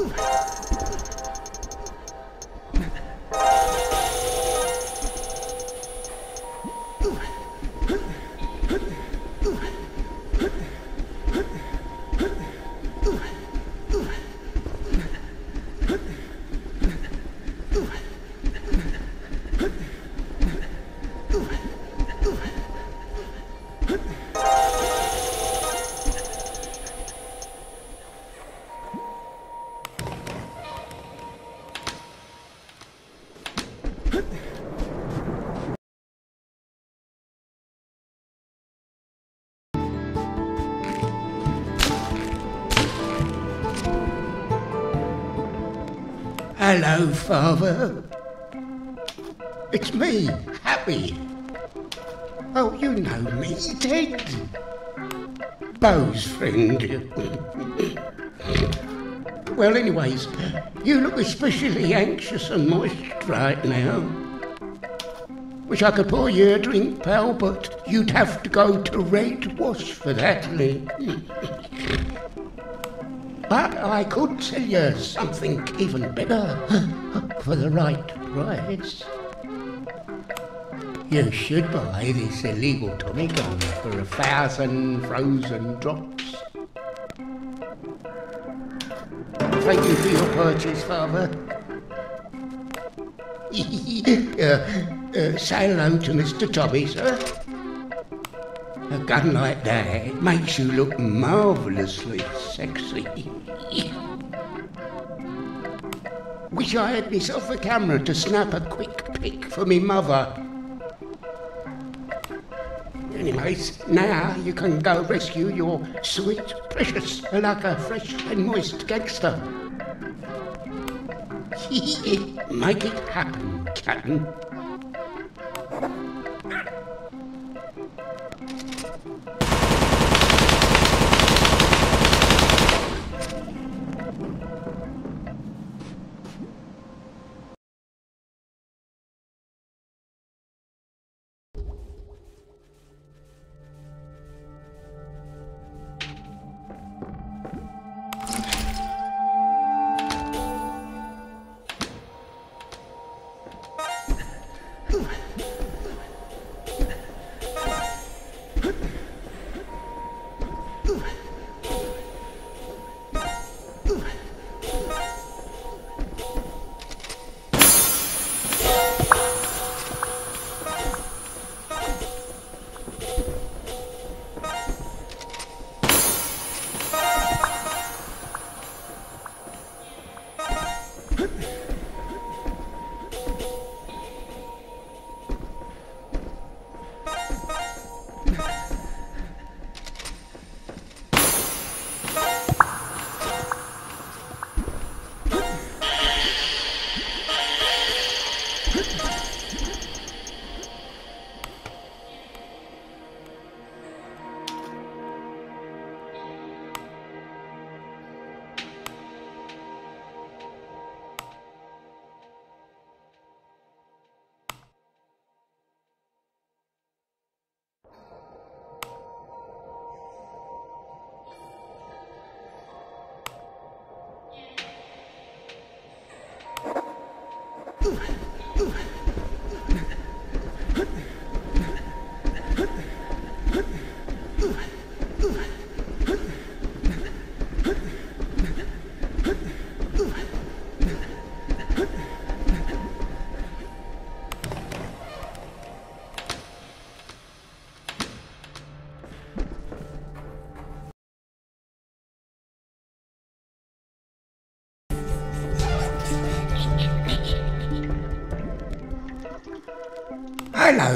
Ooh. Hello, Father. It's me, Happy. Oh, you know me, Ted. Bo's friend. well, anyways, you look especially anxious and moist right now. Wish I could pour you a drink, pal, but you'd have to go to Red Wash for that, Lee. But I could sell you something even better for the right price. You should buy this illegal Tommy gun for a thousand frozen drops. Thank you for your purchase, Father. uh, uh, say hello to Mr. Tommy, sir. A gun like that makes you look marvellously sexy. Wish I had myself a camera to snap a quick pic for me mother. Anyways, now you can go rescue your sweet, precious, like a fresh and moist gangster. Make it happen, Captain.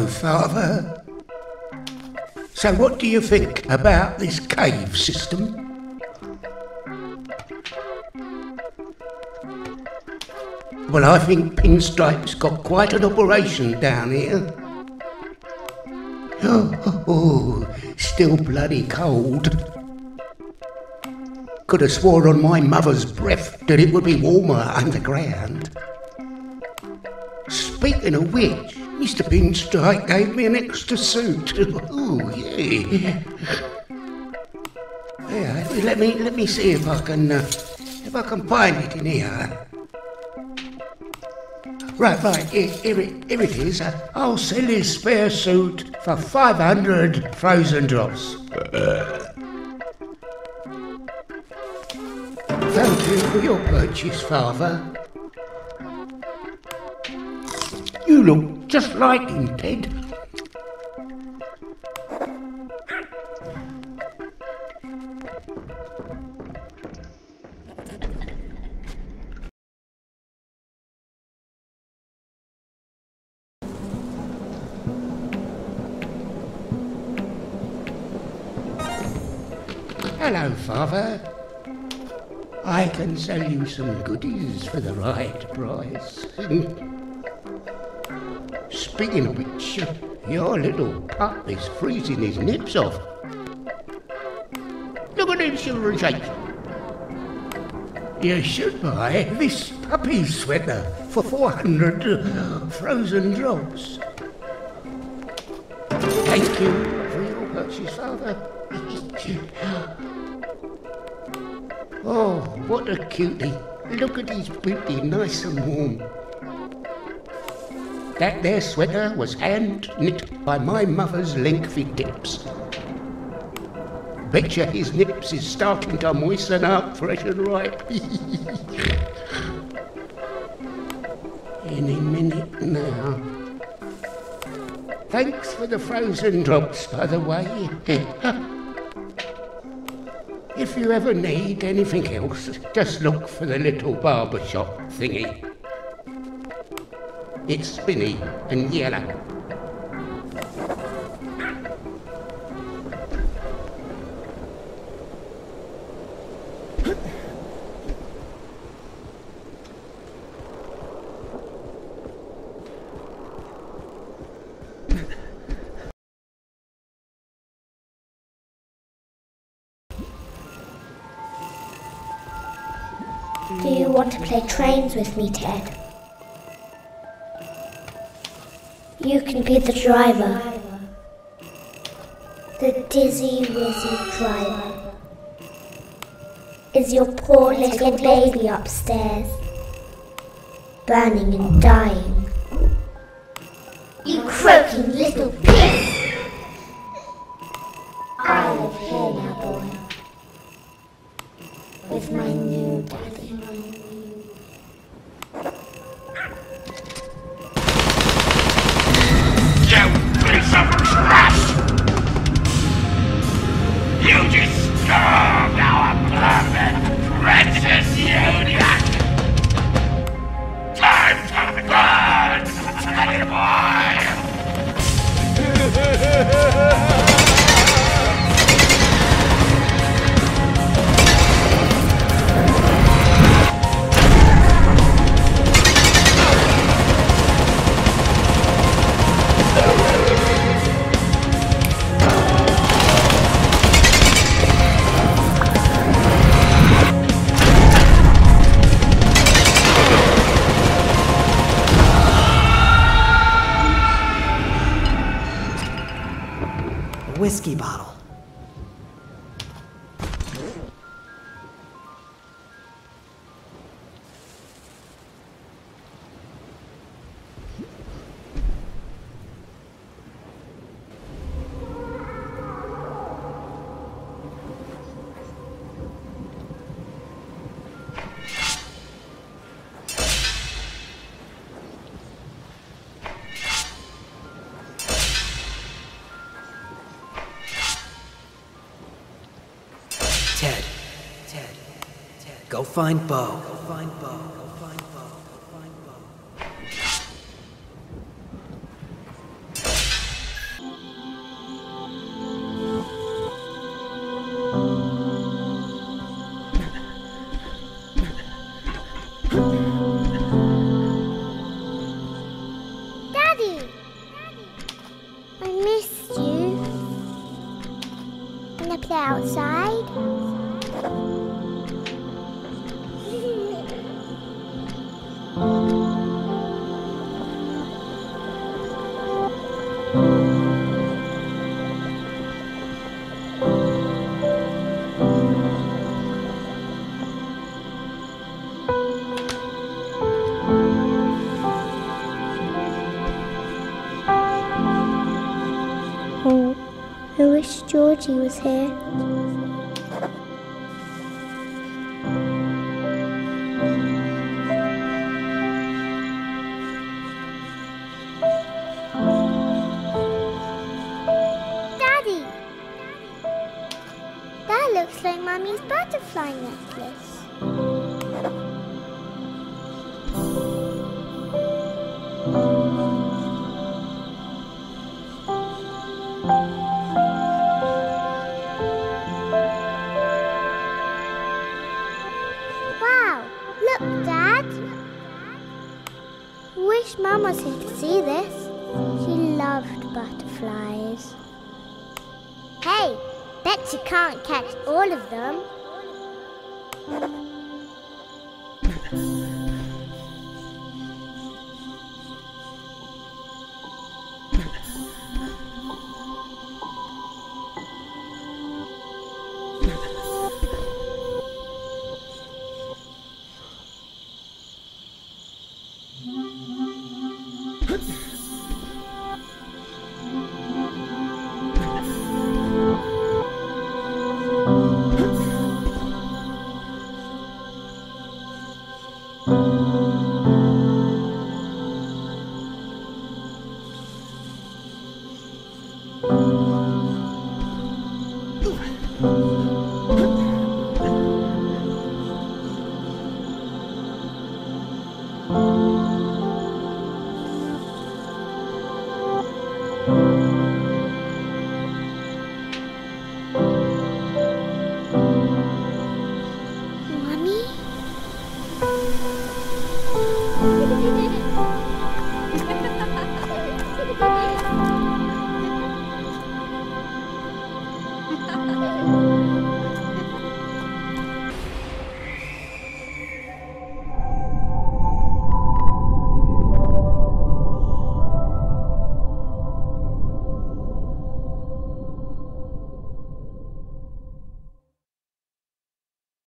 Hello, Father. So, what do you think about this cave system? Well, I think Pinstripe's got quite an operation down here. Oh, oh, still bloody cold. Could have swore on my mother's breath that it would be warmer underground. Speaking of which, Mr. Pinstripe gave me an extra suit. Oh, yeah. Yeah, let me let me see if I can uh, if I can find it in here. Right, right, here, here, it, here it is. I'll sell his spare suit for 500 frozen drops. Thank you for your purchase, Father. You look just like him, Ted. Hello, Father. I can sell you some goodies for the right price. Speaking of which, your little pup is freezing his nips off. Look at him shiver and shake. You should buy this puppy sweater for 400 uh, frozen drops. Thank you for your purchase, Father. oh, what a cutie. Look at his booty, nice and warm. That there sweater was hand knit by my mother's lengthy tips. Betcha his nips is starting to moisten up fresh and ripe. Any minute now. Thanks for the frozen drops, by the way. if you ever need anything else, just look for the little barber shop thingy. It's spinny and yellow. Do you want to play trains with me, Ted? You can be the driver. The dizzy wizzy driver. Is your poor little baby upstairs, burning and dying? You croaking little Whiskey Ted. Ted. Ted. Go find Bo. Go find Bo. Go find Bo. Go find Bo. Daddy. Daddy. I missed you. Wanna play outside? Wish Georgie was here.